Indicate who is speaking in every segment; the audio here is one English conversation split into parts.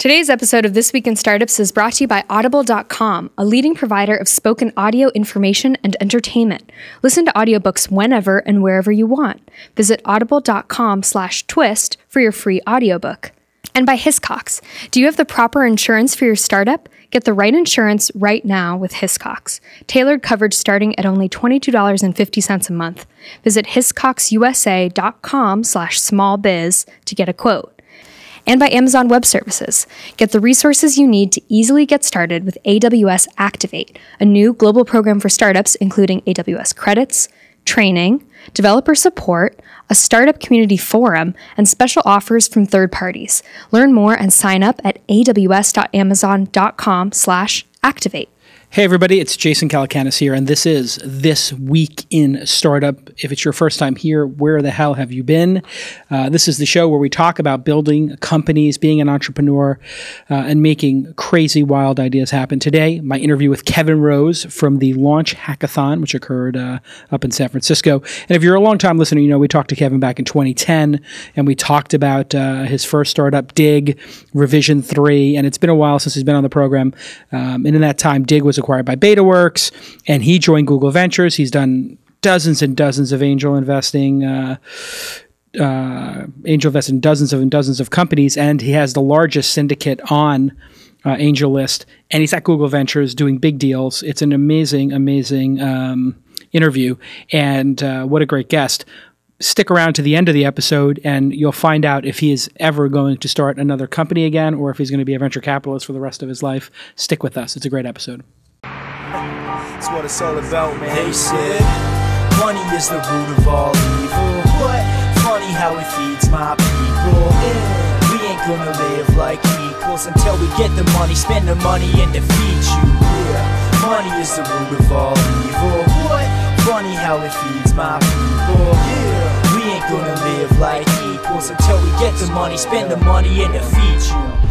Speaker 1: Today's episode of This Week in Startups is brought to you by Audible.com, a leading provider of spoken audio information and entertainment. Listen to audiobooks whenever and wherever you want. Visit audible.com slash twist for your free audiobook. And by Hiscox. Do you have the proper insurance for your startup? Get the right insurance right now with Hiscox. Tailored coverage starting at only $22.50 a month. Visit hiscoxusa.com slash smallbiz to get a quote and by Amazon Web Services. Get the resources you need to easily get started with AWS Activate, a new global program for startups including AWS credits, training, developer support, a startup community forum, and special offers from third parties. Learn more and sign up at aws.amazon.com/activate.
Speaker 2: Hey, everybody, it's Jason Calacanis here, and this is This Week in Startup. If it's your first time here, where the hell have you been? Uh, this is the show where we talk about building companies, being an entrepreneur, uh, and making crazy, wild ideas happen. Today, my interview with Kevin Rose from the Launch Hackathon, which occurred uh, up in San Francisco. And if you're a long time listener, you know we talked to Kevin back in 2010, and we talked about uh, his first startup, Digg, Revision 3, and it's been a while since he's been on the program. Um, and in that time, Digg was acquired by BetaWorks, and he joined Google Ventures. He's done dozens and dozens of angel investing. Uh, uh, angel invested in dozens of and dozens of companies, and he has the largest syndicate on uh, AngelList, and he's at Google Ventures doing big deals. It's an amazing, amazing um, interview, and uh, what a great guest. Stick around to the end of the episode, and you'll find out if he is ever going to start another company again, or if he's going to be a venture capitalist for the rest of his life. Stick with us; it's a great episode.
Speaker 3: That's what it's all about, man. They said money is the root of all evil. What? Funny how it feeds my people. Yeah. We ain't gonna live like equals until we get the money, spend the money, and defeat you. Yeah. Money is the root of all evil. What? Funny how it feeds my people. Yeah. We ain't gonna live like equals until we get the money, spend the money, and defeat you.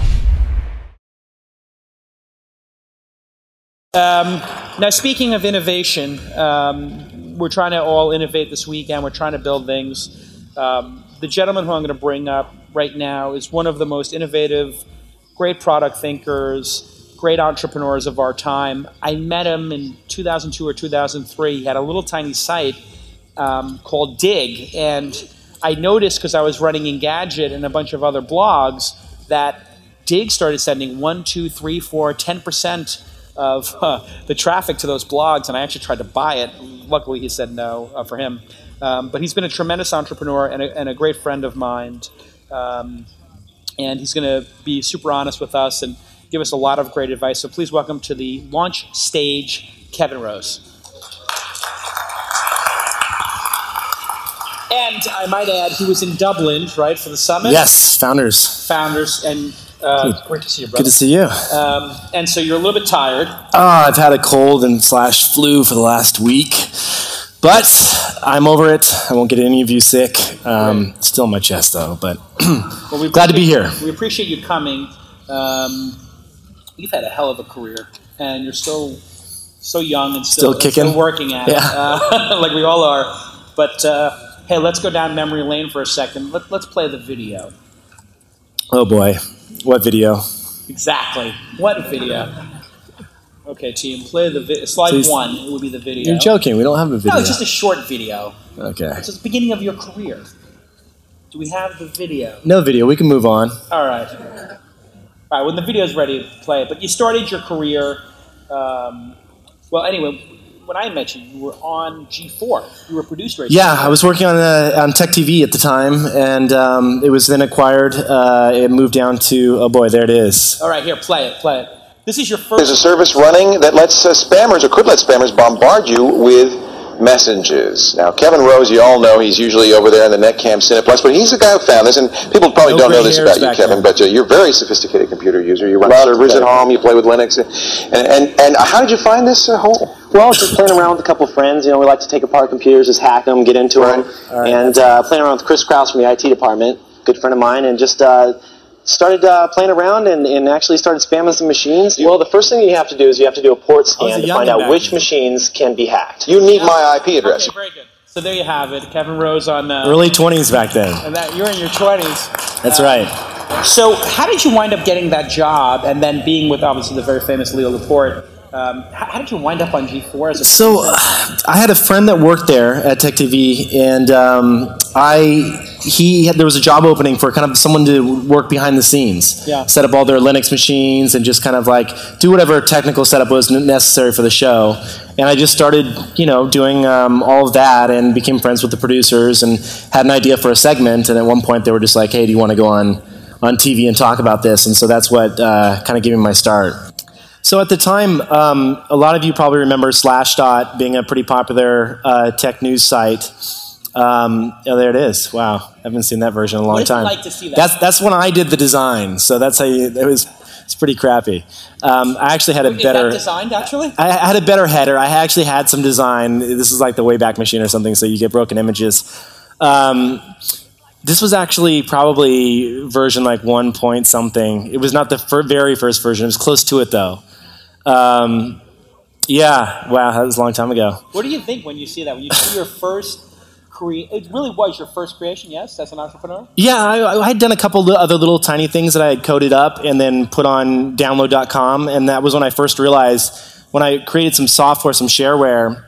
Speaker 2: Um, now, speaking of innovation, um, we're trying to all innovate this weekend. We're trying to build things. Um, the gentleman who I'm going to bring up right now is one of the most innovative, great product thinkers, great entrepreneurs of our time. I met him in 2002 or 2003. He had a little tiny site um, called Digg, and I noticed because I was running Engadget and a bunch of other blogs that Digg started sending one, two, three, four, 10 percent of uh, the traffic to those blogs, and I actually tried to buy it. Luckily, he said no uh, for him. Um, but he's been a tremendous entrepreneur and a, and a great friend of mine. Um, and he's going to be super honest with us and give us a lot of great advice. So please welcome to the launch stage, Kevin Rose. And I might add, he was in Dublin, right, for the summit?
Speaker 4: Yes, founders.
Speaker 2: Founders. And uh, great to see you, brother.
Speaker 4: Good to see you.
Speaker 2: Um, and so you're a little bit tired.
Speaker 4: Uh, I've had a cold and slash flu for the last week, but I'm over it. I won't get any of you sick. Um, still in my chest though, but
Speaker 2: well, we
Speaker 4: glad to be here.
Speaker 2: We appreciate you coming. Um, you've had a hell of a career, and you're still so young and still,
Speaker 4: still kicking,
Speaker 2: still working at
Speaker 4: yeah.
Speaker 2: it, uh, like we all are. But uh, hey, let's go down memory lane for a second. Let, let's play the video.
Speaker 4: Oh boy. What video?
Speaker 2: Exactly. What video? Okay, team, play the vi- slide
Speaker 4: Please.
Speaker 2: one. It would be the video.
Speaker 4: You're joking. We don't have a video.
Speaker 2: No, it's just a short video.
Speaker 4: okay.
Speaker 2: It's just the beginning of your career. Do we have the video?
Speaker 4: No video. We can move on.
Speaker 2: All right. All right. When the video's ready, play it. But you started your career. Um, well, anyway, when I met you, you were on G4. You were a producer. At
Speaker 4: Yeah,
Speaker 2: G4.
Speaker 4: I was working on uh, on Tech TV at the time, and um, it was then acquired. Uh, it moved down to oh boy, there it is.
Speaker 2: All right, here, play it. Play it. This is your first.
Speaker 5: There's a service running that lets uh, spammers, or could let spammers, bombard you with messages. Now, Kevin Rose, you all know he's usually over there in the NetCam Cineplus, but he's the guy who found this, and people probably
Speaker 4: No
Speaker 5: don't know this about you, Kevin,
Speaker 4: there.
Speaker 5: but uh, you're a very sophisticated computer user. You run servers at home, you play with Linux, and, and, and how did you find this uh, hole?
Speaker 6: Well, just playing around with a couple of friends. You know, we like to take apart computers, just hack them, get into
Speaker 5: Right.
Speaker 6: them, and uh, playing around with Chris Kraus from the IT department, good friend of mine, and just uh, started uh, playing around and, and actually started spamming some machines. Well, the first thing you have to do is you have to do a port scan to find out which machines can be hacked.
Speaker 5: You need my IP address.
Speaker 2: Okay, very good. So there you have it, Kevin Rose on. Uh,
Speaker 4: Early 20s back then.
Speaker 2: And that you're in your twenties.
Speaker 4: That's right.
Speaker 7: So, how did you wind up getting that job and then being with obviously the very famous Leo Laporte? Um, how, did you wind up on G4 as a
Speaker 4: So, I had a friend that worked there at Tech TV, and um, I he had, there was a job opening for kind of someone to work behind the scenes,
Speaker 7: Yeah.
Speaker 4: set up all their Linux machines, and just kind of like do whatever technical setup was necessary for the show. And I just started, you know, doing um, all of that, and became friends with the producers, and had an idea for a segment. And at one point, they were just like, "Hey, do you want to go on on TV and talk about this?" And so that's what uh, kind of gave me my start. So at the time, um, a lot of you probably remember Slashdot being a pretty popular uh, tech news site. Um, oh, there it is. Wow, I haven't seen that version in a long time.
Speaker 7: like to see that?
Speaker 4: That's that's when I did the design. So that's how you. It was. It's pretty crappy. Um, I actually had a
Speaker 7: Is
Speaker 4: better.
Speaker 7: designed actually?
Speaker 4: I had a better header. I actually had some design. This is like the Wayback Machine or something, so you get broken images. Um, this was actually probably version like one point something. It was not the fir- very first version. It was close to it though. Um, yeah, wow, that was a long time ago.
Speaker 7: What do you think when you see that? When you see your first it really was your first creation, yes, as an entrepreneur?
Speaker 4: Yeah, I, I had done a couple other little tiny things that I had coded up and then put on download.com, and that was when I first realized when I created some software, some shareware,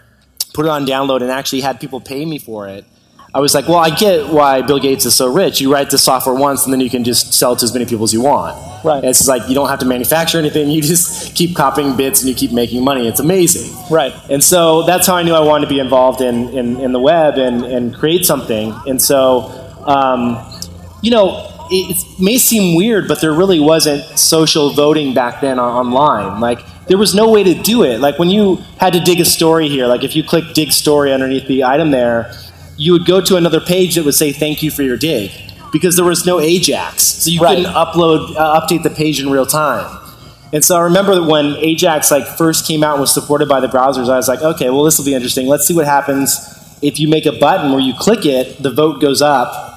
Speaker 4: put it on download, and actually had people pay me for it. I was like, well, I get why Bill Gates is so rich. You write the software once, and then you can just sell it to as many people as you want.
Speaker 7: Right.
Speaker 4: And it's like you don't have to manufacture anything. You just keep copying bits and you keep making money. It's amazing.
Speaker 7: Right.
Speaker 4: And so that's how I knew I wanted to be involved in, in, in the web and, and create something. And so, um, you know, it, it may seem weird, but there really wasn't social voting back then on, online. Like, there was no way to do it. Like, when you had to dig a story here, like if you click dig story underneath the item there, you would go to another page that would say thank you for your dig because there was no Ajax. So you
Speaker 7: Right.
Speaker 4: couldn't upload, uh, update the page in real time. And so I remember that when Ajax like first came out and was supported by the browsers, I was like, okay, well this will be interesting. Let's see what happens if you make a button where you click it, the vote goes up.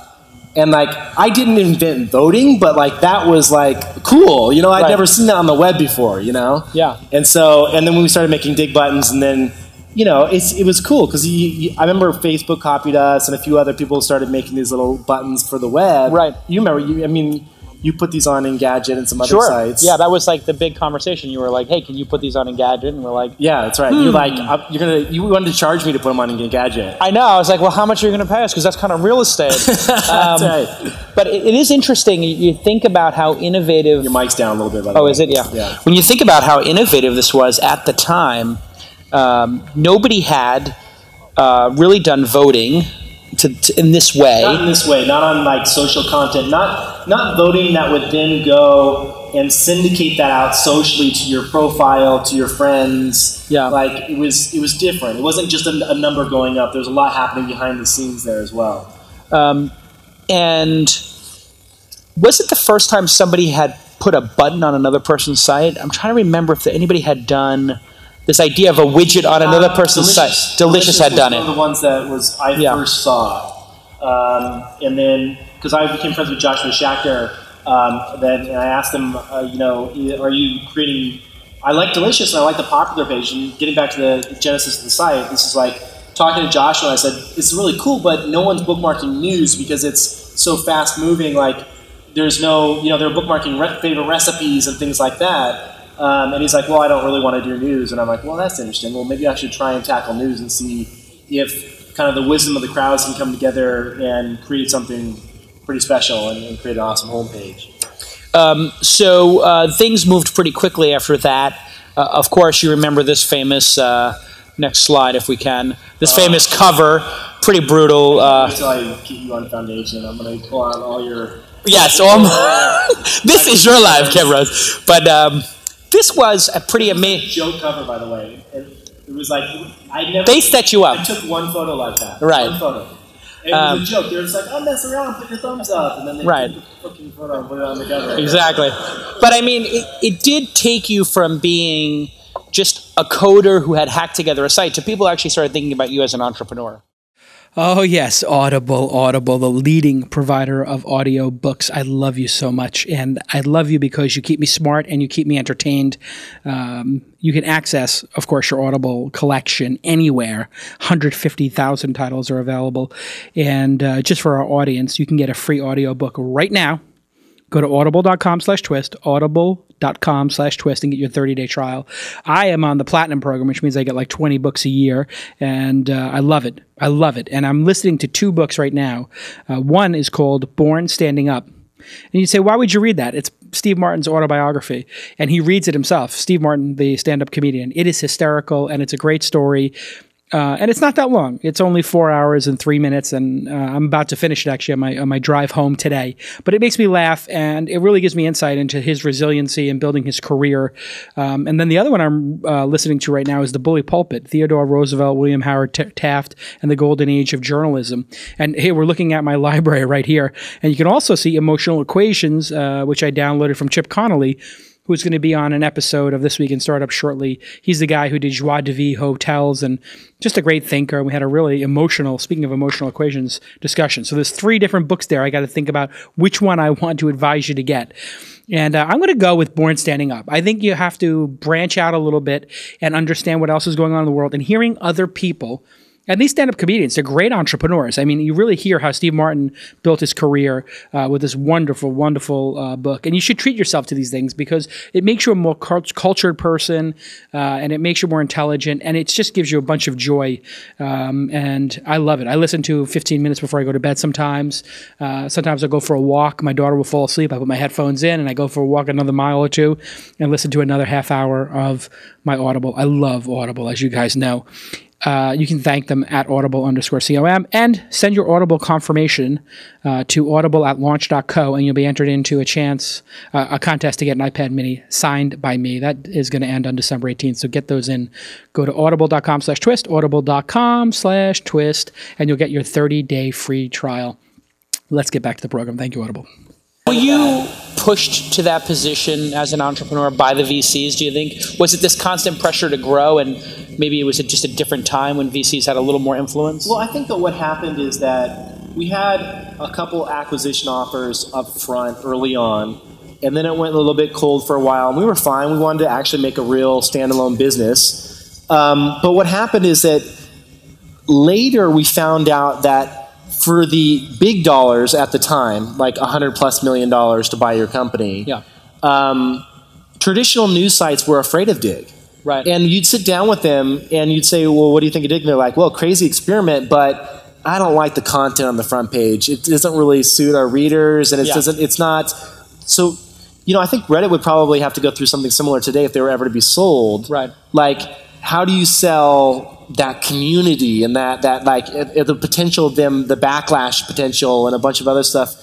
Speaker 4: And like I didn't invent voting, but like that was like cool. You know, I'd
Speaker 7: Right.
Speaker 4: never seen that on the web before, you know?
Speaker 7: Yeah.
Speaker 4: And so and then when we started making dig buttons and then you know, it's, it was cool because I remember Facebook copied us and a few other people started making these little buttons for the web.
Speaker 7: Right.
Speaker 4: You remember, you, I mean, you put these on Engadget and some other
Speaker 7: Sure.
Speaker 4: sites.
Speaker 7: Yeah, that was like the big conversation. You were like, "Hey, can you put these on Engadget?" And we're like,
Speaker 4: Yeah, that's right. You're like, uh, you're gonna, you wanted to charge me to put them on Engadget.
Speaker 7: I know. I was like, well, how much are you going to pay us? Because that's kind of real estate.
Speaker 4: That's right.
Speaker 7: but it, it is interesting. You, you think about how innovative.
Speaker 4: Your mic's down a little bit.
Speaker 7: Oh,
Speaker 4: way.
Speaker 7: is it? Yeah.
Speaker 4: Yeah.
Speaker 7: When you think about how innovative this was at the time, um, nobody had uh, really done voting to, to, in this way.
Speaker 4: Not in this way. Not on like social content. Not not voting that would then go and syndicate that out socially to your profile, to your friends.
Speaker 7: Yeah.
Speaker 4: Like it was, it was different. It wasn't just a, a number going up. There's a lot happening behind the scenes there as well.
Speaker 7: Um, and was it the first time somebody had put a button on another person's site? I'm trying to remember if anybody had done this idea of a widget on another
Speaker 4: Um,
Speaker 7: person's
Speaker 4: Delicious.
Speaker 7: site. Delicious, had done
Speaker 4: one
Speaker 7: it.
Speaker 4: of the ones that was I
Speaker 7: Yeah.
Speaker 4: first saw, um, and then because I became friends with Joshua Schachter, um, then and I asked him, uh, you know, are you creating? I like Delicious and I like the popular page. And getting back to the genesis of the site, this is like talking to Joshua. I said it's really cool, but no one's bookmarking news because it's so fast moving. Like there's no, you know, they're bookmarking re- favorite recipes and things like that. Um, and he's like, well, I don't really want to do news. And I'm like, well, that's interesting. Well, maybe I should try and tackle news and see if kind of the wisdom of the crowds can come together and create something pretty special and, and create an awesome homepage.
Speaker 7: Um, so uh, things moved pretty quickly after that. Uh, of course, you remember this famous. Uh, next slide, if we can. This famous cover, pretty brutal. Uh,
Speaker 4: Until I keep you on foundation, I'm going to pull out all your.
Speaker 7: yeah, so I'm, this is your live cameras, but um, this was a pretty amazing.
Speaker 4: Joke cover, by the way. It, it was like I never.
Speaker 7: They set you up.
Speaker 4: I took one photo like that.
Speaker 7: Right.
Speaker 4: One photo. It
Speaker 7: Um,
Speaker 4: was a joke. They were just like, "Oh, mess around, put your thumbs up," and then they
Speaker 7: Right.
Speaker 4: took the fucking photo and put it on the cover.
Speaker 7: Exactly. But I mean, it, it did take you from being just a coder who had hacked together a site to people actually started thinking about you as an entrepreneur.
Speaker 2: Oh, yes, Audible, Audible, the leading provider of audio books. I love you so much. And I love you because you keep me smart and you keep me entertained. Um, you can access, of course, your Audible collection anywhere. 150,000 titles are available. And uh, just for our audience, you can get a free audiobook right now Go to audible.com slash twist, audible.com slash twist, and get your 30 day trial. I am on the platinum program, which means I get like 20 books a year, and uh, I love it. I love it. And I'm listening to two books right now. Uh, one is called Born Standing Up. And you say, why would you read that? It's Steve Martin's autobiography, and he reads it himself. Steve Martin, the stand up comedian. It is hysterical, and it's a great story. Uh, and it's not that long. It's only four hours and three minutes, and uh, I'm about to finish it actually on my on my drive home today. But it makes me laugh, and it really gives me insight into his resiliency and building his career. Um, and then the other one I'm uh, listening to right now is the Bully Pulpit: Theodore Roosevelt, William Howard T- Taft, and the Golden Age of Journalism. And hey, we're looking at my library right here, and you can also see Emotional Equations, uh, which I downloaded from Chip Conley who's going to be on an episode of This Week in Startup shortly. He's the guy who did Joie de Vivre Hotels and just a great thinker. We had a really emotional, speaking of emotional equations, discussion. So there's three different books there. I got to think about which one I want to advise you to get. And uh, I'm going to go with Born Standing Up. I think you have to branch out a little bit and understand what else is going on in the world and hearing other people – and these stand-up comedians, they're great entrepreneurs. I mean, you really hear how Steve Martin built his career uh, with this wonderful, wonderful uh, book. And you should treat yourself to these things because it makes you a more cultured person, uh, and it makes you more intelligent, and it just gives you a bunch of joy. Um, and I love it. I listen to 15 minutes before I go to bed. Sometimes, uh, sometimes I go for a walk. My daughter will fall asleep. I put my headphones in, and I go for a walk another mile or two, and listen to another half hour of my Audible. I love Audible, as you guys know. Uh, you can thank them at audible underscore com and send your audible confirmation uh, to audible at launch.co and you'll be entered into a chance uh, a contest to get an ipad mini signed by me. That is going to end on december 18th so get those in. Go to audible.com slash twist audible.com slash twist and you'll get your 30 day free trial. Let's get back to the program. Thank you audible
Speaker 7: were you pushed to that position as an entrepreneur by the VCs? Do you think was it this constant pressure to grow, and maybe it was just a different time when VCs had a little more influence?
Speaker 4: Well, I think that what happened is that we had a couple acquisition offers up front early on, and then it went a little bit cold for a while. And we were fine. We wanted to actually make a real standalone business. Um, but what happened is that later we found out that for the big dollars at the time, like a hundred plus million dollars to buy your company,
Speaker 7: yeah.
Speaker 4: Um, traditional news sites were afraid of Digg.
Speaker 7: Right.
Speaker 4: And you'd sit down with them and you'd say, "Well, what do you think of Digg?" And they're like, "Well, crazy experiment, but I don't like the content on the front page. It doesn't really suit our readers, and it yeah. doesn't. It's not so." You know, I think Reddit would probably have to go through something similar today if they were ever to be sold.
Speaker 7: Right.
Speaker 4: Like, how do you sell that community and that that like the potential of them, the backlash potential, and a bunch of other stuff.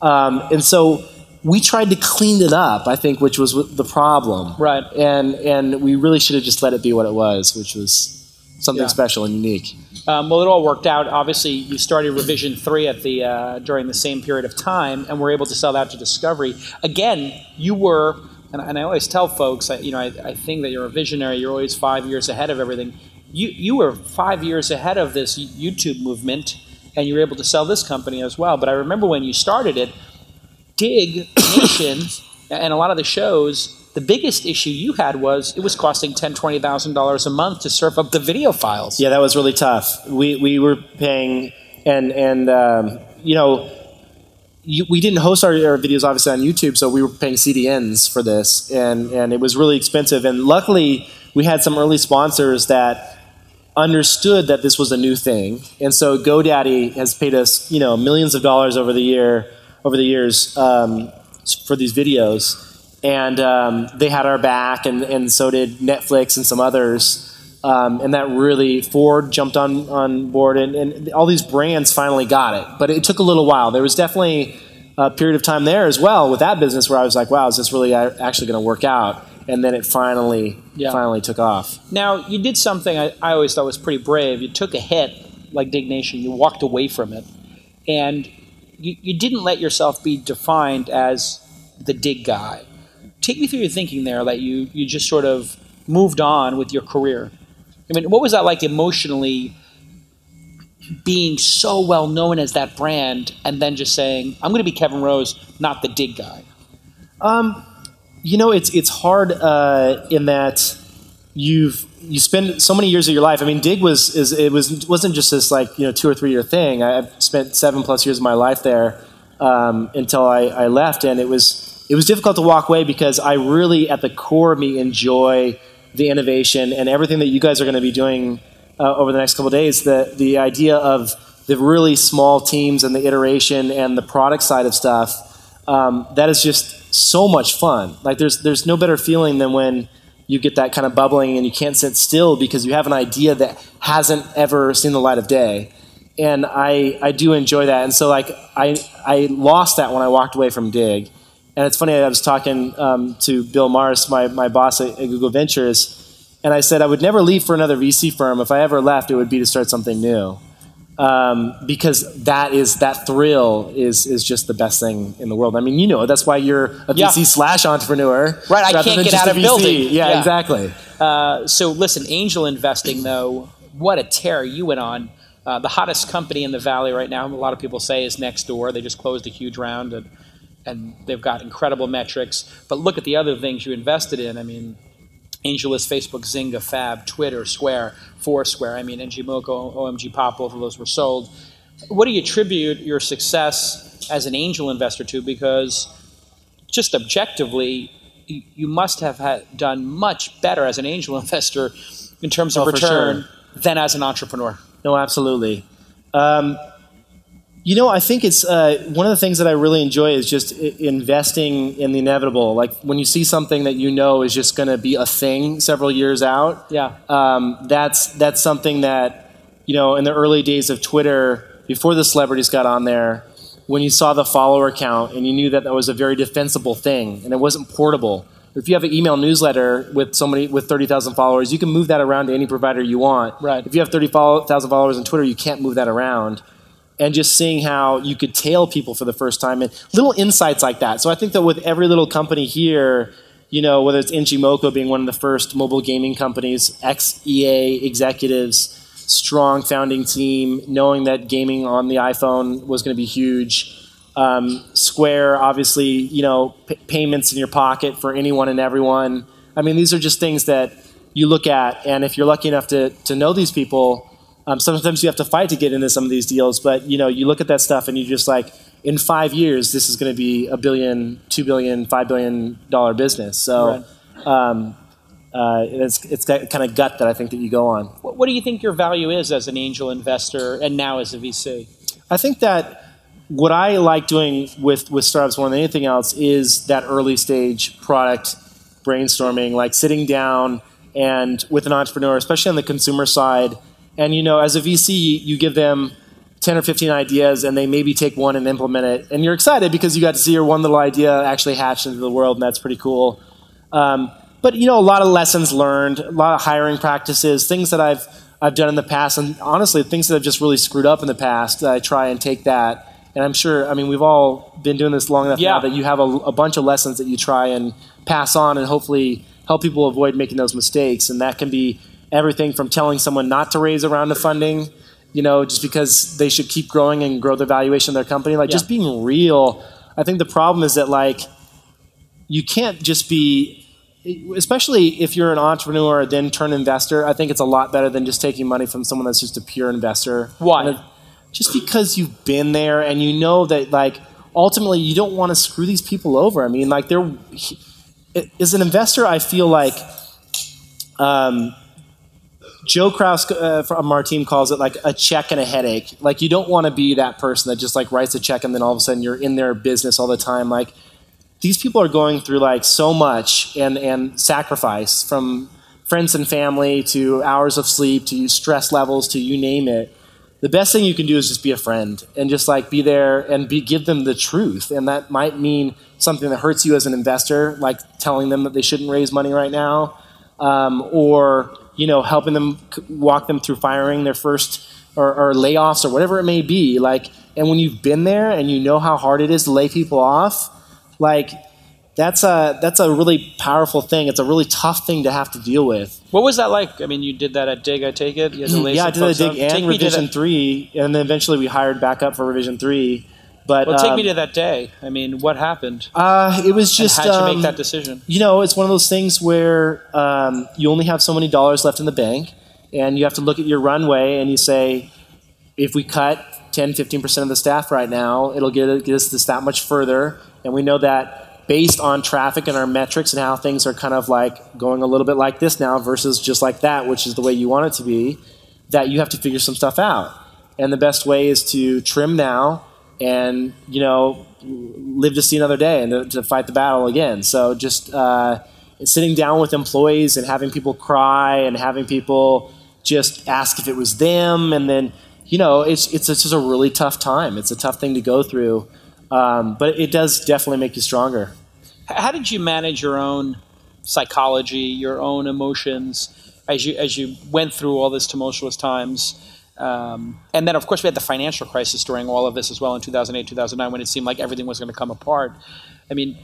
Speaker 4: Um, and so we tried to clean it up, I think, which was the problem.
Speaker 7: Right.
Speaker 4: And and we really should have just let it be what it was, which was something yeah. special and unique.
Speaker 7: Um, well, it all worked out. Obviously, you started Revision Three at the uh, during the same period of time, and were able to sell that to Discovery. Again, you were, and, and I always tell folks, I, you know, I, I think that you're a visionary. You're always five years ahead of everything you you were five years ahead of this YouTube movement, and you were able to sell this company as well. But I remember when you started it, Digg Nation and a lot of the shows. The biggest issue you had was it was costing ten, twenty thousand dollars a month to surf up the video files.
Speaker 4: Yeah, that was really tough. We we were paying, and and um, you know, you, we didn't host our, our, videos obviously on YouTube, so we were paying CDNs for this, and and it was really expensive. And luckily, we had some early sponsors that understood that this was a new thing, and so GoDaddy has paid us, you know, millions of dollars over the year, over the years um, for these videos, and um, they had our back, and and so did Netflix and some others. Um, and that really Ford jumped on on board, and, and all these brands finally got it. But it took a little while. There was definitely a period of time there as well with that business where I was like, "Wow, is this really actually going to work out?" And then it finally yeah. finally took off.
Speaker 7: Now you did something I, I always thought was pretty brave. You took a hit like Digg Nation, you walked away from it, and you, you didn't let yourself be defined as the Digg guy. Take me through your thinking there that you you just sort of moved on with your career. I mean, what was that like emotionally? being so well known as that brand and then just saying, I'm going to be Kevin Rose, not the Digg guy?
Speaker 4: Um, you know, it's it's hard uh, in that you've you spend so many years of your life. I mean, Digg was is it was wasn't just this like you know two or three year thing. I, have spent seven plus years of my life there, um, until I, I left, and it was it was difficult to walk away because I really, at the core of me, enjoy the innovation and everything that you guys are going to be doing uh, over the next couple days. The the idea of the really small teams and the iteration and the product side of stuff. Um, that is just so much fun. Like there's there's no better feeling than when you get that kind of bubbling and you can't sit still because you have an idea that hasn't ever seen the light of day. And I I do enjoy that. And so like I I lost that when I walked away from Digg. And it's funny, I was talking um, to Bill Maris, my, my boss at, at Google Ventures, and I said I would never leave for another VC firm. If I ever left, it would be to start something new. Um, because that is that thrill is is just the best thing in the world. I mean, you know, that's why you're a
Speaker 7: Yeah.
Speaker 4: VC slash entrepreneur,
Speaker 7: Right, I can't get out of
Speaker 4: VC.
Speaker 7: building.
Speaker 4: Yeah,
Speaker 7: Yeah.
Speaker 4: exactly.
Speaker 7: Uh, so listen, angel investing though, what a tear you went on. Uh, the hottest company in the valley right now, a lot of people say, is Nextdoor. They just closed a huge round and and they've got incredible metrics. But look at the other things you invested in. I mean, AngelList, Facebook, Zynga, Fab, Twitter, Square, Foursquare. I mean, ngmoco, OMG Pop, both of those were sold. What do you attribute your success as an angel investor to? Because just objectively, you, you must have had, done much better as an angel investor in terms of
Speaker 4: Oh,
Speaker 7: return
Speaker 4: sure.
Speaker 7: than as an entrepreneur.
Speaker 4: No, absolutely. Um, you know, I think it's uh, one of the things that I really enjoy is just I- investing in the inevitable. Like when you see something that you know is just going to be a thing several years out.
Speaker 7: Yeah.
Speaker 4: Um, that's that's something that you know in the early days of Twitter, before the celebrities got on there, when you saw the follower count and you knew that that was a very defensible thing and it wasn't portable. If you have an email newsletter with somebody with thirty thousand followers, you can move that around to any provider you want.
Speaker 7: Right.
Speaker 4: If you have thirty thousand followers on Twitter, you can't move that around. And just seeing how you could tail people for the first time and little insights like that. So I think that with every little company here, you know, whether it's Moco being one of the first mobile gaming companies, ex EA executives, strong founding team, knowing that gaming on the iPhone was going to be huge. Um, Square, obviously, you know, payments in your pocket for anyone and everyone. I mean, these are just things that you look at, and if you're lucky enough to to know these people, um, sometimes you have to fight to get into some of these deals. But you know, you look at that stuff, and you're just like, in five years, this is going to be a billion, two billion, five billion dollar business. So. Um, uh, it's it's that kind of gut that I think that you go on.
Speaker 7: What, what do you think your value is as an angel investor and now as a VC?
Speaker 4: I think that what I like doing with with startups more than anything else is that early stage product brainstorming, like sitting down and with an entrepreneur, especially on the consumer side. And you know, as a VC, you give them ten or fifteen ideas, and they maybe take one and implement it, and you're excited because you got to see your one little idea actually hatch into the world, and that's pretty cool. Um, but you know, a lot of lessons learned, a lot of hiring practices, things that I've I've done in the past, and honestly, things that I've just really screwed up in the past. That I try and take that, and I'm sure. I mean, we've all been doing this long enough
Speaker 7: Yeah.
Speaker 4: now that you have a, a bunch of lessons that you try and pass on, and hopefully help people avoid making those mistakes. And that can be everything from telling someone not to raise a round of funding, you know, just because they should keep growing and grow the valuation of their company, like
Speaker 7: Yeah.
Speaker 4: just being real. I think the problem is that like you can't just be especially if you're an entrepreneur then turn investor i think it's a lot better than just taking money from someone that's just a pure investor
Speaker 7: Why?
Speaker 4: It- just because you've been there and you know that like ultimately you don't want to screw these people over i mean like they're as an investor i feel like um, Joe Kraus uh, from our team calls it like a check and a headache. Like you don't want to be that person that just like writes a check and then all of a sudden you're in their business all the time. Like these people are going through like so much and and sacrifice from friends and family to hours of sleep to stress levels to you name it. The best thing you can do is just be a friend and just like be there and be give them the truth. And that might mean something that hurts you as an investor, like telling them that they shouldn't raise money right now um, or you know helping them walk them through firing their first or, or layoffs or whatever it may be like and when you've been there and you know how hard it is to lay people off like that's a that's a really powerful thing it's a really tough thing to have to deal with
Speaker 7: What was that like? I mean, you did that at Digg, I take it. You had to lay
Speaker 4: yeah i did a
Speaker 7: folks
Speaker 4: dig
Speaker 7: off.
Speaker 4: and
Speaker 7: Take
Speaker 4: revision 3 and then eventually we hired back up for revision 3 but
Speaker 7: Well, take me
Speaker 4: um,
Speaker 7: to that day. I mean, what happened?
Speaker 4: uh, it was
Speaker 7: And
Speaker 4: just
Speaker 7: how'd you
Speaker 4: um,
Speaker 7: make that decision?
Speaker 4: you know, it's one of those things where um, you only have so many dollars left in the bank, and you have to look at your runway and you say, if we cut 10, 15% of the staff right now. It'll get, get us this that much further. And we know that based on traffic and our metrics and how things are kind of like going a little bit like this now versus just like that, which is the way you want it to be, that you have to figure some stuff out. And the best way is to trim now and, you know, live to see another day and to, to fight the battle again. So just uh, sitting down with employees and having people cry and having people just ask if it was them and then you know, it's, it's, it's just a really tough time. It's a tough thing to go through, um, but it does definitely make you stronger.
Speaker 7: How did you manage your own psychology, your own emotions, as you as you went through all this tumultuous times? Um, and then, of course, we had the financial crisis during all of this as well in 2008, 2009, when it seemed like everything was going to come apart. I mean,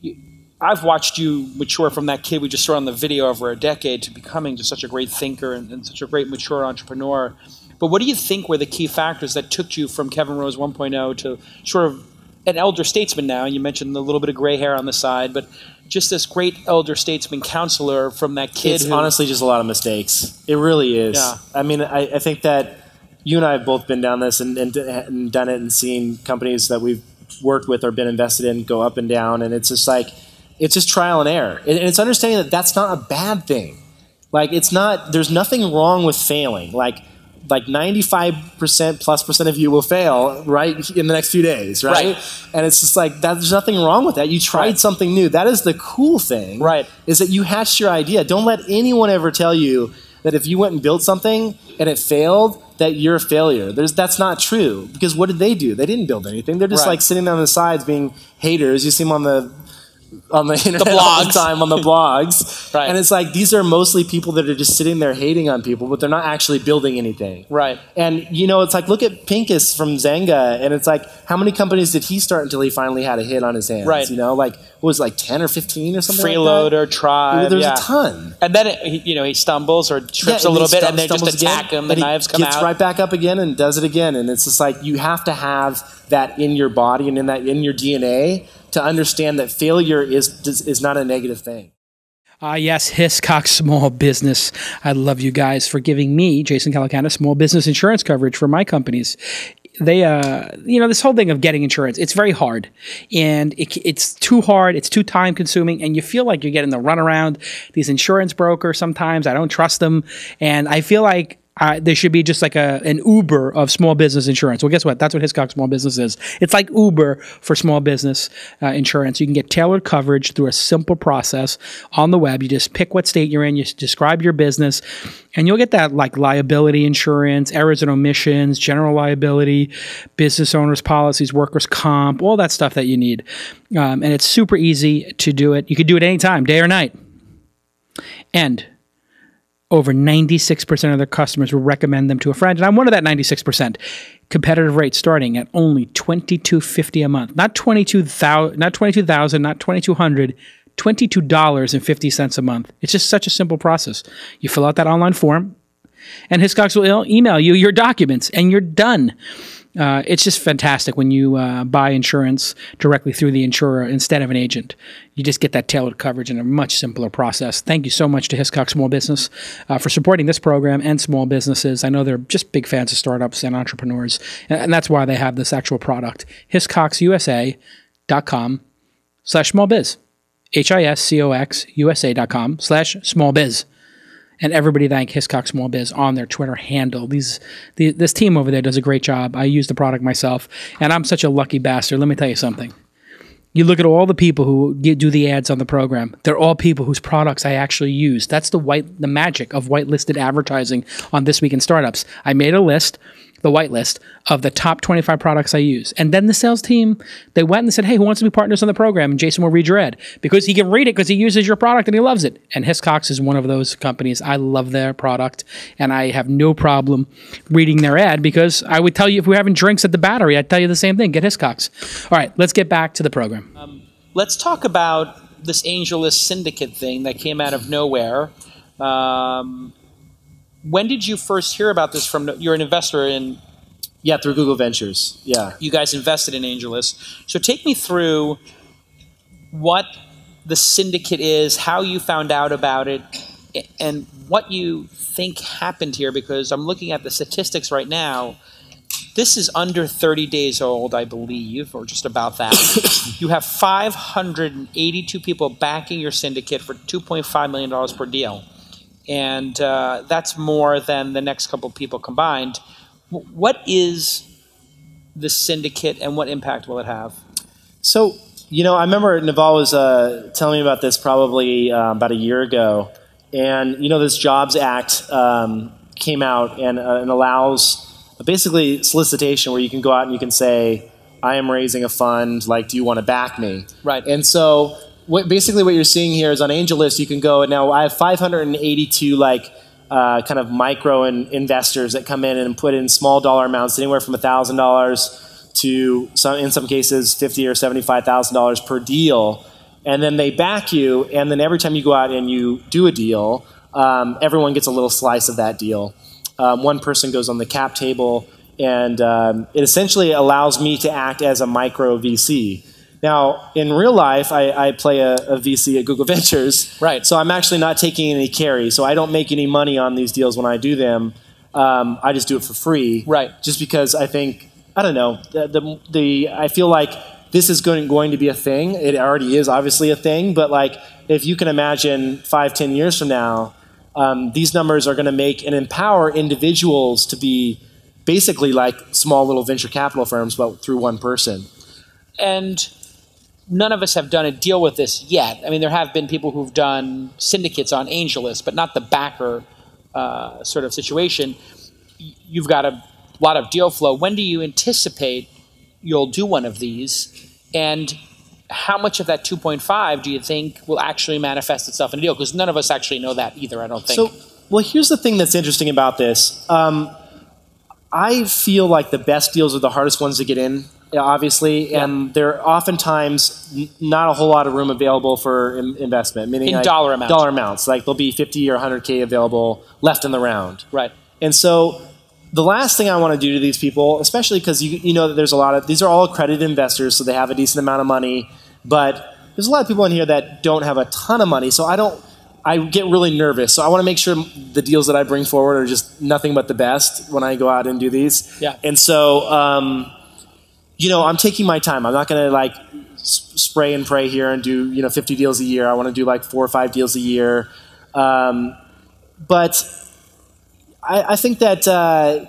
Speaker 7: you, I've watched you mature from that kid we just saw on the video over a decade to becoming just such a great thinker and, and such a great mature entrepreneur. But what do you think were the key factors that took you from Kevin Rose 1.0 to sort of an elder statesman now? And you mentioned a little bit of gray hair on the side, but just this great elder statesman counselor from that kid.
Speaker 4: It's
Speaker 7: who,
Speaker 4: honestly just a lot of mistakes. It really is.
Speaker 7: Yeah.
Speaker 4: I mean, I, I think that you and I have both been down this and, and, and done it and seen companies that we've worked with or been invested in go up and down. And it's just like, it's just trial and error. And it's understanding that that's not a bad thing. Like, it's not, there's nothing wrong with failing. Like, like 95% plus percent of you will fail right in the next few days, right?
Speaker 7: Right.
Speaker 4: And it's just like that, there's nothing wrong with that. You tried
Speaker 7: Right.
Speaker 4: something new. That is the cool thing.
Speaker 7: Right.
Speaker 4: Is that you hatched your idea. Don't let anyone ever tell you that if you went and built something and it failed, that you're a failure. There's that's not true. Because what did they do? They didn't build anything. They're just
Speaker 7: Right.
Speaker 4: like sitting on the sides being haters. You see them on the on the internet all the time on the blogs.
Speaker 7: Right.
Speaker 4: And it's like these are mostly people that are just sitting there hating on people, but they're not actually building anything.
Speaker 7: Right.
Speaker 4: And you know, it's like look at Pincus from Zynga, and it's like how many companies did he start until he finally had a hit on his hands?
Speaker 7: Right.
Speaker 4: You know, like was it, like ten or fifteen or something? like that?
Speaker 7: freeloader, tribe.
Speaker 4: There's
Speaker 7: yeah.
Speaker 4: a ton.
Speaker 7: And then, it, he, you know, he stumbles or trips
Speaker 4: Yeah,
Speaker 7: a little bit,
Speaker 4: stum-
Speaker 7: and they just
Speaker 4: stumbles again,
Speaker 7: attack him. The
Speaker 4: and he
Speaker 7: knives come
Speaker 4: gets
Speaker 7: out.
Speaker 4: right back up again and does it again. And it's just like you have to have that in your body and in that in your DNA to understand that failure is is not a negative thing.
Speaker 2: Ah, yes, Hiscox Small Business. I love you guys for giving me, Jason Calicana, small business insurance coverage for my companies. They, uh, you know, this whole thing of getting insurance, it's very hard. And it, it's too hard, it's too time consuming, and you feel like you're getting the runaround. These insurance brokers sometimes, I don't trust them. And I feel like uh, there should be just like a an Uber of small business insurance. Well, guess what? That's what Hiscox Small Business is. It's like Uber for small business uh, insurance. You can get tailored coverage through a simple process on the web. You just pick what state you're in, you describe your business, and you'll get that like liability insurance, errors and omissions, general liability, business owners policies, workers comp, all that stuff that you need. Um, and it's super easy to do it. You can do it anytime, day or night. And over 96% of their customers will recommend them to a friend. And i'm one of that 96% competitive rate starting at only 2250 a month. Not 22000 not 22000 not 2200 $22.50 a month. It's just such a simple process. You fill out that online form and Hiscox will email you your documents and you're done. Uh, it's just fantastic when you uh, buy insurance directly through the insurer instead of an agent. You just get that tailored coverage in a much simpler process. Thank you so much to Hiscox Small Business uh, for supporting this program and small businesses. I know they're just big fans of startups and entrepreneurs, and, and that's why they have this actual product. HiscoxUSA.com slash small biz. H-I-S-C-O-X slash small biz and everybody thank Hiscox Small Biz on their Twitter handle. These the, this team over there does a great job. I use the product myself, and I'm such a lucky bastard. Let me tell you something. You look at all the people who do the ads on the program. They're all people whose products I actually use. That's the white the magic of whitelisted advertising on This Week in Startups. I made a list, the whitelist of the top 25 products I use. And then the sales team, they went and said, "Hey, who wants to be partners on the program?" And Jason will read your ad because he can read it because he uses your product and he loves it. And Hiscox is one of those companies. I love their product and I have no problem reading their ad because I would tell you if we're having drinks at the battery, I'd tell you the same thing. Get Hiscox. All right, let's get back to the program.
Speaker 7: Let's talk about this AngelList syndicate thing that came out of nowhere. Um, when did you first hear about this from? You're an investor in.
Speaker 4: Yeah, through Google Ventures. Yeah.
Speaker 7: You guys invested in AngelList. So take me through what the syndicate is, how you found out about it, and what you think happened here. Because I'm looking at the statistics right now. This is under 30 days old, I believe, or just about that. you have 582 people backing your syndicate for $2.5 million per deal. And uh, that's more than the next couple people combined. What is the syndicate and what impact will it have?
Speaker 4: So, you know, I remember Naval was uh, telling me about this probably uh, about a year ago. And, you know, this Jobs Act um, came out and, uh, and allows basically solicitation where you can go out and you can say, I am raising a fund, like, do you want to back me?
Speaker 7: Right.
Speaker 4: And so what, basically what you're seeing here is on AngelList, you can go, and now I have 582, like, uh, kind of micro in, investors that come in and put in small dollar amounts, anywhere from $1,000 to, some, in some cases, fifty or $75,000 per deal. And then they back you, and then every time you go out and you do a deal, um, everyone gets a little slice of that deal. Um, one person goes on the cap table, and um, it essentially allows me to act as a micro VC. Now, in real life, I, I play a, a, VC at Google Ventures.
Speaker 7: Right.
Speaker 4: So I'm actually not taking any carry. So I don't make any money on these deals when I do them. Um, I just do it for free.
Speaker 7: Right.
Speaker 4: Just because I think I don't know the the, the I feel like this is going, going to be a thing. It already is obviously a thing, but like if you can imagine five, ten years from now, um, these numbers are going to make and empower individuals to be basically like small little venture capital firms, but through one person.
Speaker 7: And none of us have done a deal with this yet. I mean, there have been people who've done syndicates on AngelList, but not the backer uh, sort of situation. You've got a lot of deal flow. When do you anticipate you'll do one of these? And how much of that 2.5 do you think will actually manifest itself in a deal? Because none of us actually know that either, I don't think.
Speaker 4: So, well, here's the thing that's interesting about this. Um, I feel like the best deals are the hardest ones to get in, obviously,
Speaker 7: Yeah.
Speaker 4: and there are oftentimes n- not a whole lot of room available for in- investment. Meaning
Speaker 7: In
Speaker 4: like
Speaker 7: dollar amounts.
Speaker 4: Dollar amounts, like there'll be 50 or 100k available left in the round.
Speaker 7: right.
Speaker 4: And so the last thing I want to do to these people, especially because you, you know that there's a lot of these are all accredited investors, so they have a decent amount of money, but there's a lot of people in here that don't have a ton of money. So I don't. I get really nervous. So I want to make sure the deals that I bring forward are just nothing but the best when I go out and do these.
Speaker 7: Yeah.
Speaker 4: And so, um, you know, I'm taking my time. I'm not going to like spray and pray here and do you know 50 deals a year. I want to do like four or five deals a year. Um, but I, I think that uh,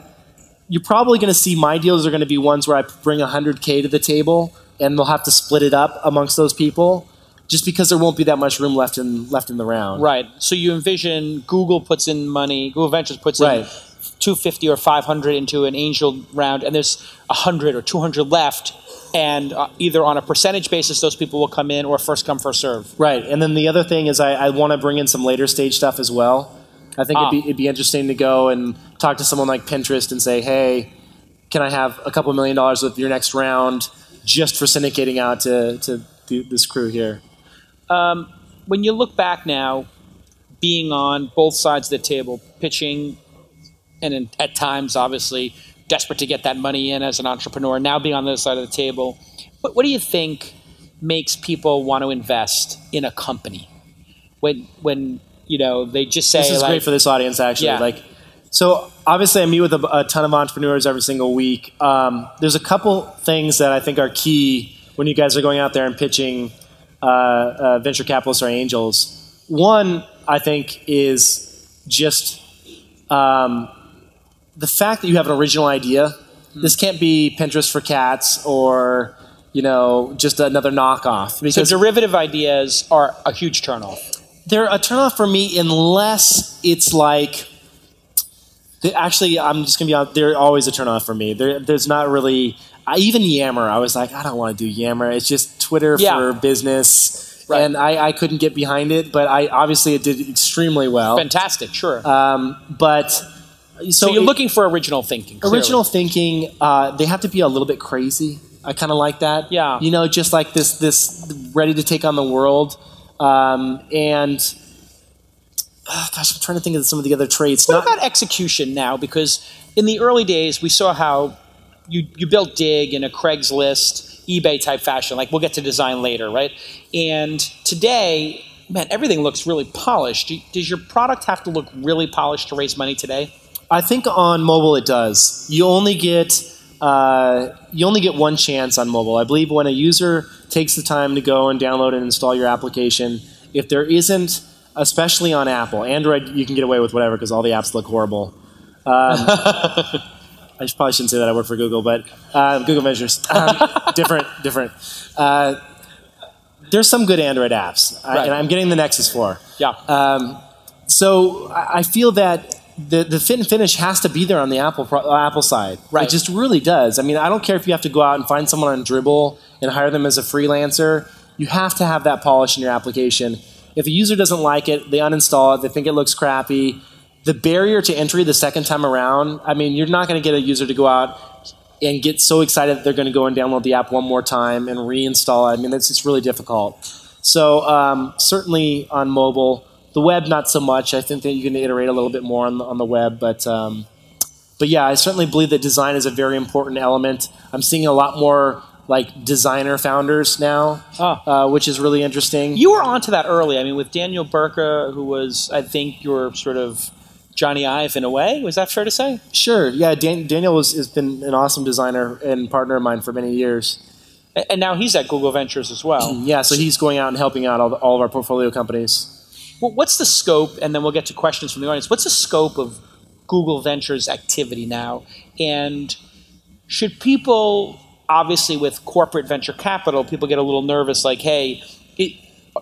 Speaker 4: you're probably going to see my deals are going to be ones where I bring 100k to the table, and they'll have to split it up amongst those people, just because there won't be that much room left in left in the round.
Speaker 7: Right. So you envision Google puts in money, Google Ventures puts in
Speaker 4: Right.
Speaker 7: 250 or 500 into an angel round, and there's 100 or 200 left, and uh, either on a percentage basis, those people will come in, or first come, first serve.
Speaker 4: Right. And then the other thing is I, I want to bring in some later stage stuff as well. I think
Speaker 7: Ah.
Speaker 4: it'd, be, it'd be interesting to go and talk to someone like Pinterest and say, hey, can I have a couple million dollars with your next round just for syndicating out to, to th- this crew here?
Speaker 7: When you look back now, being on both sides of the table, pitching, and in, at times, obviously, desperate to get that money in as an entrepreneur, now being on the other side of the table, what, what do you think makes people want to invest in a company? When, when you know, they just say,
Speaker 4: This is
Speaker 7: like,
Speaker 4: great for this audience, actually.
Speaker 7: Yeah.
Speaker 4: Like, so obviously, I meet with a, a ton of entrepreneurs every single week. Um, there's a couple things that I think are key when you guys are going out there and pitching uh, uh, venture capitalists or angels. One, I think, is just um, the fact that you have an original idea. This can't be Pinterest for cats or you know just another knockoff
Speaker 7: So
Speaker 4: because
Speaker 7: derivative ideas are a huge turnoff.
Speaker 4: they're a turnoff for me unless it's like actually i'm just gonna be honest they're always a turnoff for me there, there's not really I, even yammer i was like i don't want to do yammer it's just twitter
Speaker 7: Yeah.
Speaker 4: for business
Speaker 7: Right.
Speaker 4: and I, I couldn't get behind it but i obviously it did extremely well
Speaker 7: Fantastic, sure.
Speaker 4: um, but so,
Speaker 7: so you're
Speaker 4: it-
Speaker 7: looking for original thinking. clearly.
Speaker 4: original thinking uh, they have to be a little bit crazy i kind of like that
Speaker 7: Yeah.
Speaker 4: you know just like this this ready to take on the world um, and uh, gosh i'm trying to think of some of the other traits
Speaker 7: What
Speaker 4: Not-
Speaker 7: about execution now? Because in the early days, we saw how you, you built Digg in a Craigslist, eBay type fashion. Like, we'll get to design later, right? And today, man, everything looks really polished. Does your product have to look really polished to raise money today?
Speaker 4: I think on mobile it does. You only get uh, you only get one chance on mobile. I believe when a user takes the time to go and download and install your application, if there isn't, especially on Apple, Android, you can get away with whatever because all the apps look horrible. Um, I probably shouldn't say that. I work for Google, but um, Google measures um, different, different. Uh, there's some good Android apps, I, and I'm getting the Nexus 4.
Speaker 7: Yeah.
Speaker 4: Um, so I feel that the, the fit and finish has to be there on the Apple pro, uh, Apple side.
Speaker 7: Right.
Speaker 4: It just really does. I mean, I don't care if you have to go out and find someone on Dribbble and hire them as a freelancer. You have to have that polish in your application. If a user doesn't like it, they uninstall it. They think it looks crappy. The barrier to entry the second time around. I mean, you're not going to get a user to go out and get so excited that they're going to go and download the app one more time and reinstall it. I mean, it's, it's really difficult. So um, certainly on mobile, the web not so much. I think that you can iterate a little bit more on the, on the web, but um, but yeah, I certainly believe that design is a very important element. I'm seeing a lot more like designer founders now, uh, which is really interesting.
Speaker 7: You were onto that early. I mean, with Daniel Burka, who was, I think, your sort of Jony Ive in a way. Was that fair to say?
Speaker 4: Sure, yeah. Dan- Daniel was, has been an awesome designer and partner of mine for many years.
Speaker 7: And now he's at Google Ventures as well.
Speaker 4: Yeah, so he's going out and helping out all, the, all of our portfolio companies.
Speaker 7: Well, what's the scope? And then we'll get to questions from the audience. What's the scope of Google Ventures activity now? And should people, obviously, with corporate venture capital, people get a little nervous, like, hey, it,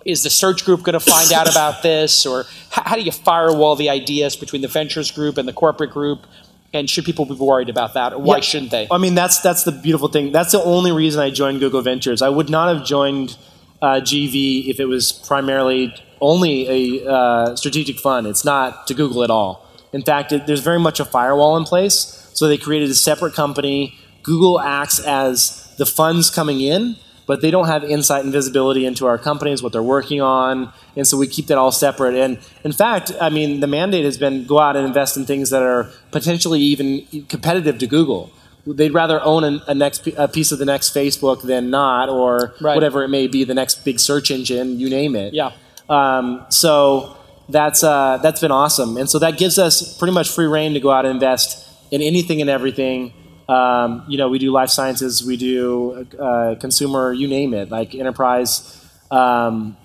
Speaker 7: is the search group going to find out about this? Or how, how do you firewall the ideas between the ventures group and the corporate group? And should people be worried about that? Or why
Speaker 4: Yeah.
Speaker 7: shouldn't they?
Speaker 4: I mean, that's that's the beautiful thing. That's the only reason I joined Google Ventures. I would not have joined uh, GV if it was primarily only a uh, strategic fund. It's not to Google at all. In fact, it, there's very much a firewall in place. So they created a separate company. Google acts as the funds coming in, but they don't have insight and visibility into our companies, what they're working on, and so we keep that all separate. And in fact, I mean, the mandate has been go out and invest in things that are potentially even competitive to Google. They'd rather own a, a next a piece of the next Facebook than not, or
Speaker 7: Right.
Speaker 4: whatever it may be, the next big search engine, you name it.
Speaker 7: Yeah.
Speaker 4: Um, so that's uh, that's been awesome, and so that gives us pretty much free reign to go out and invest in anything and everything. Um, you know, we do life sciences, we do uh, consumer, you name it, like enterprise, um,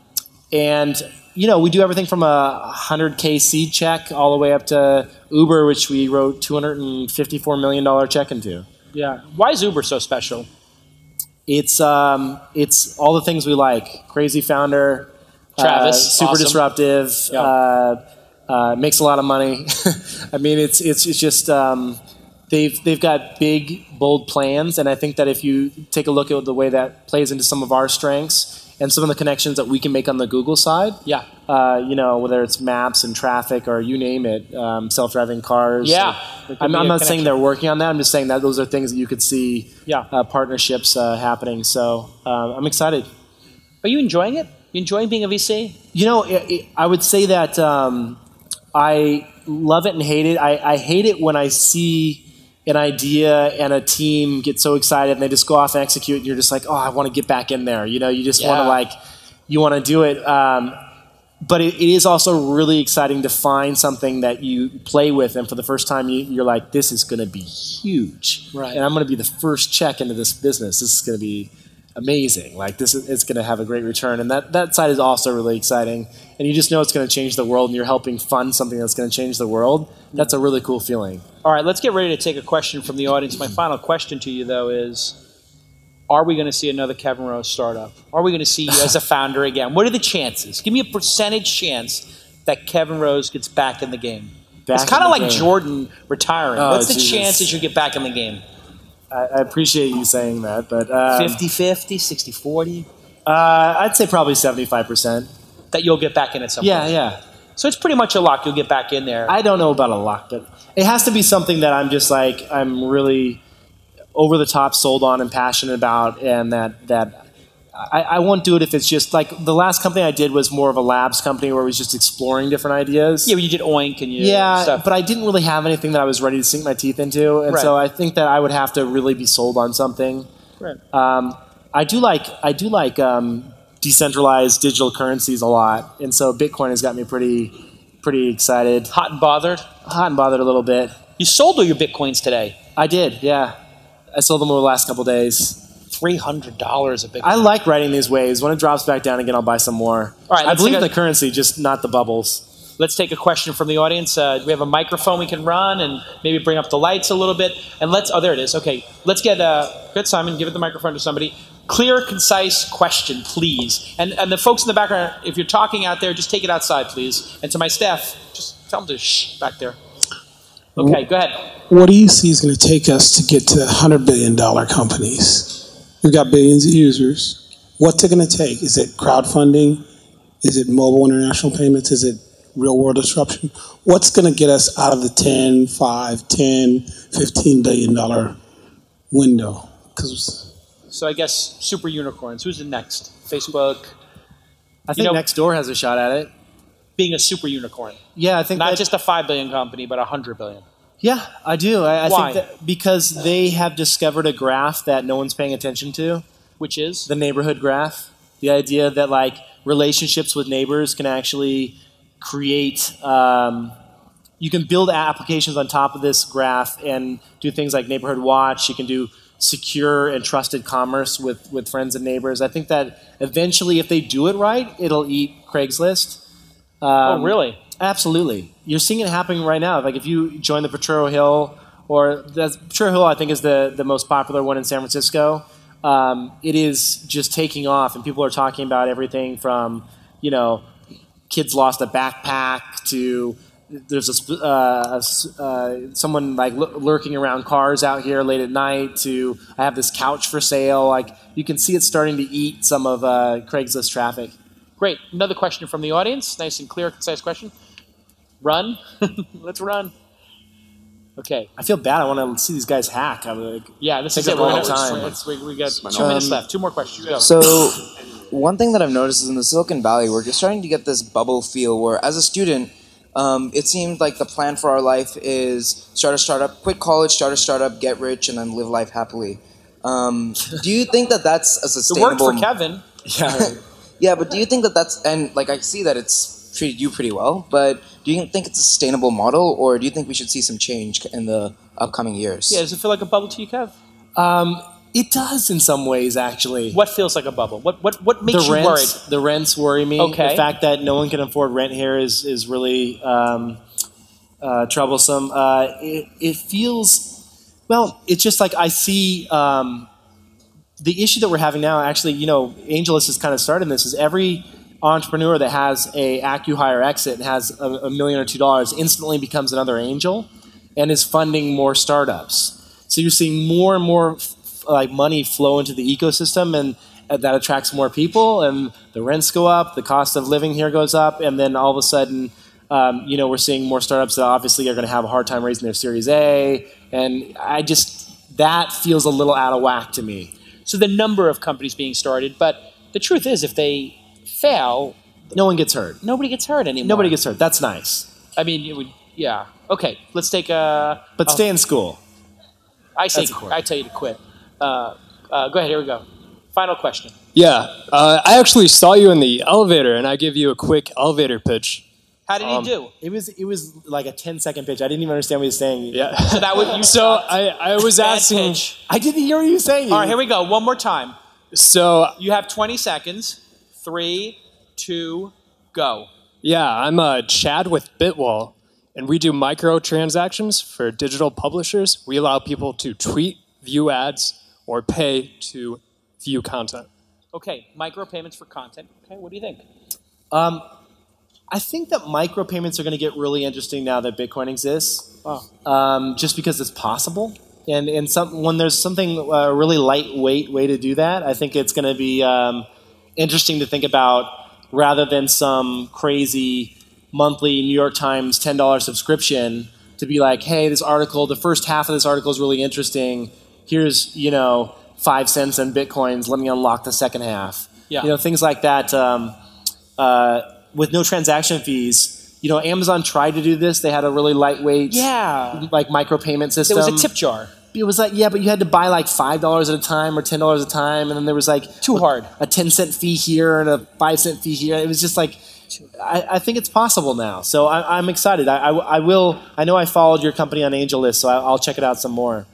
Speaker 4: and you know, we do everything from a 100k seed check all the way up to Uber, which we wrote 254 million dollar check into.
Speaker 7: Yeah. Why is Uber so special?
Speaker 4: It's um, it's all the things we like. Crazy founder,
Speaker 7: Travis,
Speaker 4: uh, super
Speaker 7: awesome.
Speaker 4: disruptive,
Speaker 7: Yeah.
Speaker 4: uh, uh, makes a lot of money. I mean, it's it's it's just um, they've they've got big bold plans, and I think that if you take a look at the way that plays into some of our strengths and some of the connections that we can make on the Google side,
Speaker 7: Yeah.
Speaker 4: uh, you know, whether it's maps and traffic or you name it, um, self-driving cars.
Speaker 7: Yeah.
Speaker 4: or-
Speaker 7: There could
Speaker 4: I'm, I'm not saying they're working on that. I'm just saying that those are things that you could see
Speaker 7: Yeah.
Speaker 4: uh, partnerships uh, happening. So uh, I'm excited.
Speaker 7: Are you enjoying it? You enjoying being a VC?
Speaker 4: You know, i i I would say that um, I love it and hate it. I, I hate it when I see an idea and a team get so excited and they just go off and execute, and you're just like, oh, I want to get back in there. You know, you just want to like, you want to do it. Um, but it, it is also really exciting to find something that you play with, and for the first time, you, you're like, this is going to be huge,
Speaker 7: Right.
Speaker 4: And I'm going to be the first check into this business. This is going to be amazing. Like this is it's going to have a great return, and that that side is also really exciting. And you just know it's going to change the world, and you're helping fund something that's going to change the world. That's a really cool feeling.
Speaker 7: All right, let's get ready to take a question from the audience. My final question to you, though, is Are we going to see another Kevin Rose startup? Are we going to see you as a founder again? What are the chances? Give me a percentage chance that Kevin Rose gets back in the game.
Speaker 4: Back
Speaker 7: it's kind of like
Speaker 4: game.
Speaker 7: Jordan retiring.
Speaker 4: Oh,
Speaker 7: What's the
Speaker 4: Jesus.
Speaker 7: chances you get back in the game?
Speaker 4: I, I appreciate you saying that, but um,
Speaker 7: 50 50, 60 40?
Speaker 4: Uh, I'd say probably seventy-five percent.
Speaker 7: That you'll get back in at some
Speaker 4: Yeah,
Speaker 7: point.
Speaker 4: yeah.
Speaker 7: So it's pretty much a lock. You'll get back in there.
Speaker 4: I don't know about a lock, but it has to be something that I'm just like I'm really over the top sold on and passionate about, and that that I, I won't do it if it's just like the last company I did was more of a labs company where it was just exploring different ideas.
Speaker 7: yeah, but you did Oink and you
Speaker 4: Yeah,
Speaker 7: stuff.
Speaker 4: but I didn't really have anything that I was ready to sink my teeth into, and so I think that I would have to really be sold on something.
Speaker 7: Right.
Speaker 4: Um, I do like I do like um, decentralized digital currencies a lot, and so Bitcoin has got me pretty pretty excited,
Speaker 7: Hot and bothered.
Speaker 4: hot and bothered a little bit.
Speaker 7: You sold all your Bitcoins today.
Speaker 4: I did, yeah. I sold them over the last couple days.
Speaker 7: Three hundred dollars a big.
Speaker 4: I like riding these waves. When it drops back down again, I'll buy some more.
Speaker 7: All right,
Speaker 4: I believe in
Speaker 7: a-
Speaker 4: the currency, just not the bubbles.
Speaker 7: Let's take a question from the audience. Uh, we have a microphone we can run, and maybe bring up the lights a little bit. And let's. Oh, there it is. Okay, let's get. Uh, good, Simon. Give it the microphone to somebody. Clear, concise question, please. And and the folks in the background, if you're talking out there, just take it outside, please. And to my staff, just tell them to shh back there. Okay, go ahead.
Speaker 8: What do you see is going to take us to get to $100 billion companies? We've got billions of users. What's it going to take? Is it crowdfunding? Is it mobile international payments? Is it real world disruption? What's going to get us out of the 10, 5, 10, 15 billion dollar window? Because
Speaker 7: So I guess super unicorns. Who's the next? Facebook
Speaker 4: I think
Speaker 7: know-
Speaker 4: Nextdoor has a shot at it.
Speaker 7: being a super unicorn,
Speaker 4: Yeah, I think
Speaker 7: not
Speaker 4: that-
Speaker 7: just a five billion company, but a hundred billion.
Speaker 4: Yeah, I do. I, I
Speaker 7: Why?
Speaker 4: think that because they have discovered a graph that no one's paying attention to,
Speaker 7: Which is
Speaker 4: the neighborhood graph. The idea that like relationships with neighbors can actually create. Um, you can build applications on top of this graph and do things like neighborhood watch. You can do secure and trusted commerce with with friends and neighbors. I think that eventually, if they do it right, it'll eat Craigslist. Um,
Speaker 7: oh really?
Speaker 4: Absolutely. You're seeing it happening right now. Like if you join the Potrero Hill, or that's, Potrero Hill, I think is the, the most popular one in San Francisco. Um, it is just taking off, and people are talking about everything from, you know, kids lost a backpack to there's a, uh, a uh, someone like lu- lurking around cars out here late at night to I have this couch for sale. Like you can see it starting to eat some of uh, Craigslist traffic.
Speaker 7: Great. Another question from the audience. Nice and clear, concise question. Run. Let's run. Okay.
Speaker 4: I feel bad. I want to see these guys hack. I'm like,
Speaker 7: Yeah, this is it.
Speaker 4: up
Speaker 7: We're
Speaker 4: all
Speaker 7: gonna-
Speaker 4: the time.
Speaker 7: let's- we, we got two minutes left. Two more questions. Go.
Speaker 9: So, one thing that I've noticed is in the Silicon Valley, we're just starting to get this bubble feel where, as a student, um, it seemed like the plan for our life is start a startup, quit college, start a startup, get rich, and then live life happily. Um, do you think that that's a
Speaker 7: it worked
Speaker 9: sustainable?
Speaker 7: for Kevin.
Speaker 4: yeah.
Speaker 9: Yeah, but do you think that that's and like I see that it's treated you pretty well, but do you think it's a sustainable model, or do you think we should see some change in the upcoming years?
Speaker 7: Yeah, does it feel like a bubble to you, Kev?
Speaker 4: Um, it does in some ways, actually.
Speaker 7: What feels like a bubble? What what what makes
Speaker 4: the
Speaker 7: you
Speaker 4: rents,
Speaker 7: worried?
Speaker 4: The rents worry me.
Speaker 7: Okay.
Speaker 4: The fact that no one can afford rent here is is really um, uh, troublesome. Uh, it, it feels well. It's just like I see um, the issue that we're having now. Actually, you know, AngelList has kind of started this. Is every entrepreneur that has a acqui-hire exit and has a, a million or two dollars instantly becomes another angel and is funding more startups. So you're seeing more and more f- like money flow into the ecosystem, and that attracts more people, and the rents go up, the cost of living here goes up, and then all of a sudden, um, you know, we're seeing more startups that obviously are going to have a hard time raising their Series A, and I just that feels a little out of whack to me.
Speaker 7: So the number of companies being started, but the truth is, if they fail,
Speaker 4: No one gets hurt.
Speaker 7: nobody gets hurt anymore.
Speaker 4: Nobody gets hurt. That's nice.
Speaker 7: I mean, it would. Yeah. Okay. Let's take a.
Speaker 4: But
Speaker 7: a-
Speaker 4: stay in school.
Speaker 7: I say.
Speaker 4: That's important.
Speaker 7: I tell you to quit. Uh, uh, go ahead. Here we go. Final question.
Speaker 10: Yeah, uh, I actually saw you in the elevator, and I give you a quick elevator pitch.
Speaker 7: How did
Speaker 4: Um,
Speaker 7: he do?
Speaker 4: It was it was like a 10 second pitch. I didn't even understand what he was saying.
Speaker 10: Yeah.
Speaker 7: So that would you.
Speaker 10: So I, I was
Speaker 7: Bad
Speaker 10: asking.
Speaker 7: pitch.
Speaker 4: I didn't hear what you were saying.
Speaker 7: All right. Here we go. One more time.
Speaker 10: So
Speaker 7: You have 20 seconds. Three, two, go.
Speaker 10: yeah, I'm uh, Chad with Bitwall, and we do microtransactions for digital publishers. We allow people to tweet, view ads, or pay to view content.
Speaker 7: Okay. Micropayments for content. Okay. What do you think?
Speaker 4: Um, I think that micropayments are going to get really interesting now that Bitcoin exists.
Speaker 7: Wow.
Speaker 4: Um, just because it's possible, and and some when there's something uh, really lightweight way to do that, I think it's going to be um, interesting to think about rather than some crazy monthly New York Times ten dollars subscription to be like, hey, this article, the first half of this article is really interesting. Here's you know five cents in bitcoins. Let me unlock the second half.
Speaker 7: Yeah.
Speaker 4: You know things like that. Um, uh, with no transaction fees. You know, Amazon tried to do this. They had a really lightweight,
Speaker 7: Yeah.
Speaker 4: like micropayment system.
Speaker 7: It was a tip jar.
Speaker 4: It was like yeah, but you had to buy like five dollars at a time or ten dollars at a time, and then there was like
Speaker 7: Too hard.
Speaker 4: a ten cent fee here and a five cent fee here. It was just like I, I think it's possible now. So I, I'm excited. I, I, I will. I know I followed your company on AngelList, so I, I'll check it out some more.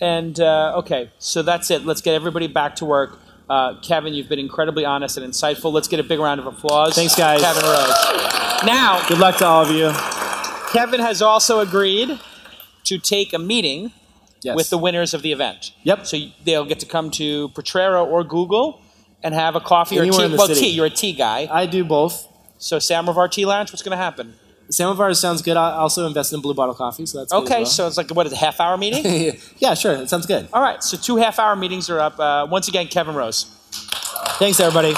Speaker 7: And uh, okay, so that's it. Let's get everybody back to work. Uh, Kevin, you've been incredibly honest and insightful. Let's get a big round of applause.
Speaker 4: Thanks, guys.
Speaker 7: Kevin Rose. Now,
Speaker 4: Good luck to all of you.
Speaker 7: Kevin has also agreed to take a meeting
Speaker 4: Yes.
Speaker 7: with the winners of the event.
Speaker 4: Yep.
Speaker 7: So they'll get to come to Potrero or Google and have a coffee
Speaker 4: Anywhere
Speaker 7: or tea. Well,
Speaker 4: city.
Speaker 7: tea. You're a tea guy.
Speaker 4: I do both.
Speaker 7: So Samovar Tea Lounge. What's going to happen?
Speaker 4: Samovar sounds good. I also invest in Blue Bottle Coffee, so that's
Speaker 7: Okay,
Speaker 4: well.
Speaker 7: so it's like what is a half hour meeting?
Speaker 4: yeah, sure. It sounds good.
Speaker 7: All right, so two half hour meetings are up. Uh, once again, Kevin Rose.
Speaker 4: Thanks, everybody.